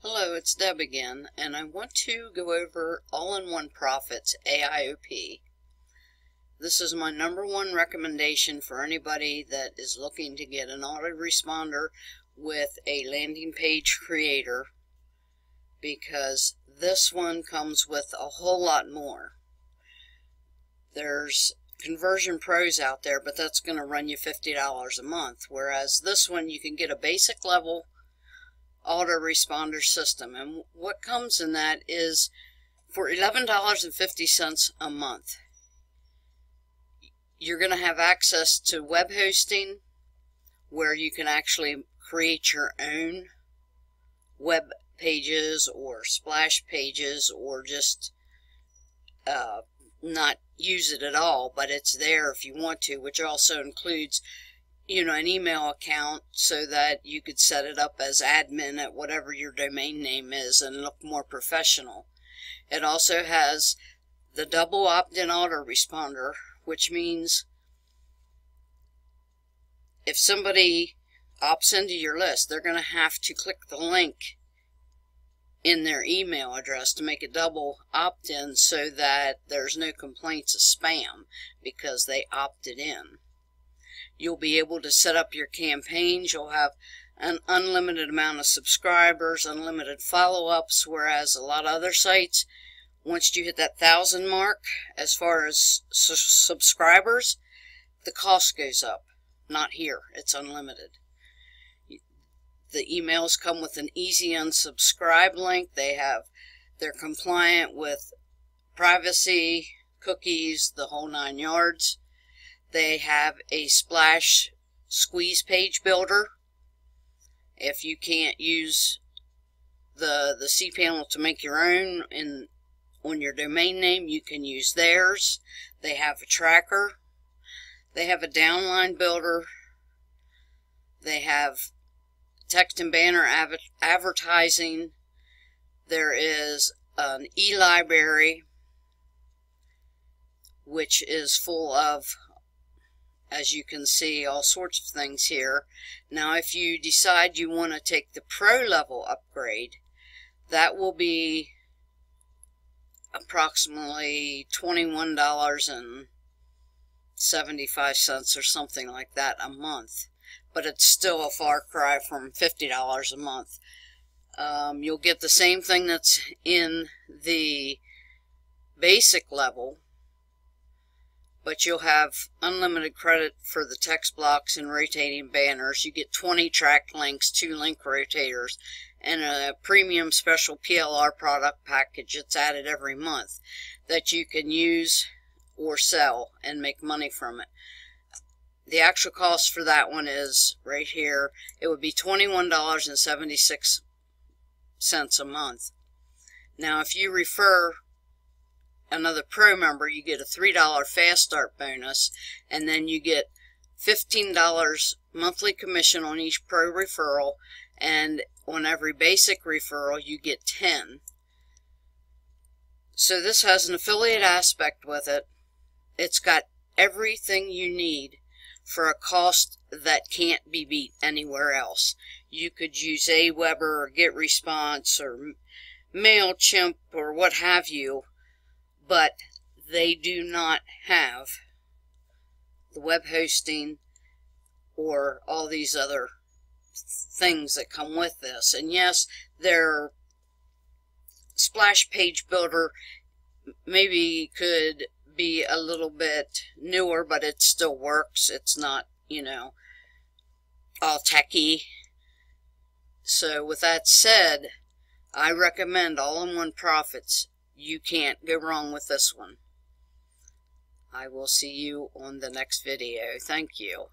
Hello, it's Deb again, and I want to go over All-in-One Profits AIOP. This is my number one recommendation for anybody that is looking to get an autoresponder with a landing page creator because this one comes with a whole lot more. There's conversion pros out there, but that's going to run you $50 a month, whereas this one you can get a basic level autoresponder system. And what comes in that is for $11.50 a month, you're going to have access to web hosting where you can actually create your own web pages or splash pages or just uh, not use it at all, but it's there if you want to, which also includes you know, an email account so that you could set it up as admin at whatever your domain name is and look more professional. It also has the double opt-in autoresponder, which means if somebody opts into your list, they're going to have to click the link in their email address to make a double opt-in so that there's no complaints of spam because they opted in. You'll be able to set up your campaigns. You'll have an unlimited amount of subscribers, unlimited follow-ups, whereas a lot of other sites, once you hit that thousand mark, as far as su subscribers, the cost goes up. Not here. It's unlimited. The emails come with an easy unsubscribe link. They have, they're compliant with privacy, cookies, the whole nine yards. They have a splash squeeze page builder. If you can't use the, the cPanel to make your own in, on your domain name, you can use theirs. They have a tracker. They have a downline builder. They have text and banner advertising. There is an e-library, which is full of as you can see all sorts of things here. Now if you decide you want to take the pro level upgrade that will be approximately $21.75 or something like that a month but it's still a far cry from $50 a month. Um, you'll get the same thing that's in the basic level but you'll have unlimited credit for the text blocks and rotating banners. You get 20 track links, two link rotators, and a premium special PLR product package that's added every month that you can use or sell and make money from it. The actual cost for that one is right here. It would be $21.76 a month. Now, if you refer another pro member, you get a $3 fast start bonus, and then you get $15 monthly commission on each pro referral, and on every basic referral, you get 10. So this has an affiliate aspect with it. It's got everything you need for a cost that can't be beat anywhere else. You could use Aweber or GetResponse or MailChimp or what have you but they do not have the web hosting or all these other things that come with this. And yes, their splash page builder maybe could be a little bit newer, but it still works. It's not, you know, all techy. So with that said, I recommend All-in-One Profits you can't go wrong with this one. I will see you on the next video. Thank you.